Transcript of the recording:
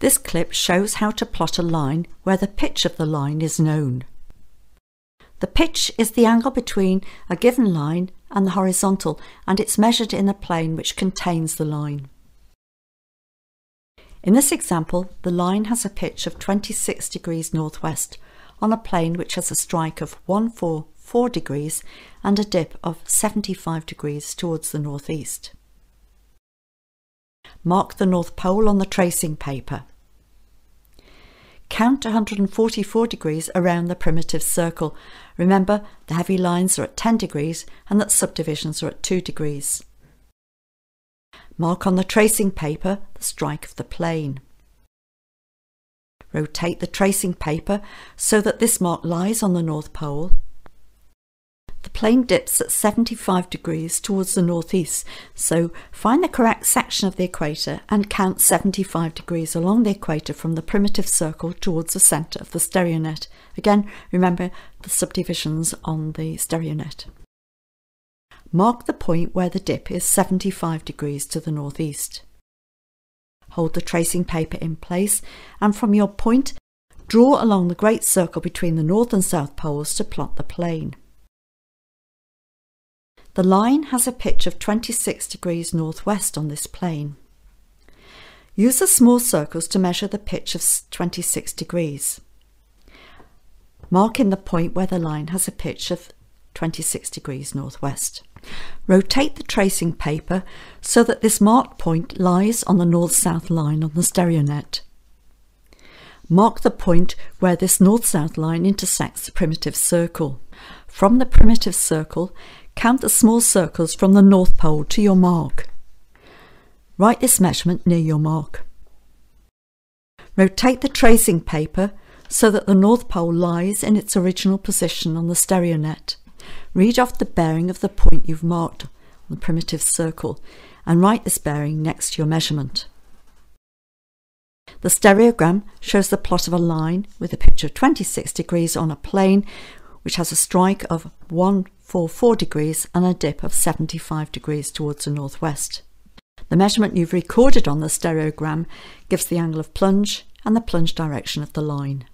This clip shows how to plot a line where the pitch of the line is known. The pitch is the angle between a given line and the horizontal and it's measured in a plane which contains the line. In this example, the line has a pitch of 26 degrees northwest on a plane which has a strike of 144 degrees and a dip of 75 degrees towards the northeast. Mark the North Pole on the tracing paper. Count 144 degrees around the primitive circle. Remember, the heavy lines are at 10 degrees and that subdivisions are at 2 degrees. Mark on the tracing paper the strike of the plane. Rotate the tracing paper so that this mark lies on the North Pole plane dips at 75 degrees towards the northeast, so find the correct section of the equator and count 75 degrees along the equator from the primitive circle towards the centre of the stereonet. Again, remember the subdivisions on the stereonet. Mark the point where the dip is 75 degrees to the northeast. Hold the tracing paper in place and from your point, draw along the great circle between the north and south poles to plot the plane. The line has a pitch of 26 degrees northwest on this plane. Use the small circles to measure the pitch of 26 degrees. Mark in the point where the line has a pitch of 26 degrees northwest. Rotate the tracing paper so that this marked point lies on the north-south line on the stereonet. Mark the point where this north-south line intersects the primitive circle. From the primitive circle, Count the small circles from the North Pole to your mark. Write this measurement near your mark. Rotate the tracing paper so that the North Pole lies in its original position on the stereonet. Read off the bearing of the point you've marked on the primitive circle and write this bearing next to your measurement. The stereogram shows the plot of a line with a of 26 degrees on a plane which has a strike of 144 degrees and a dip of 75 degrees towards the northwest. The measurement you've recorded on the stereogram gives the angle of plunge and the plunge direction of the line.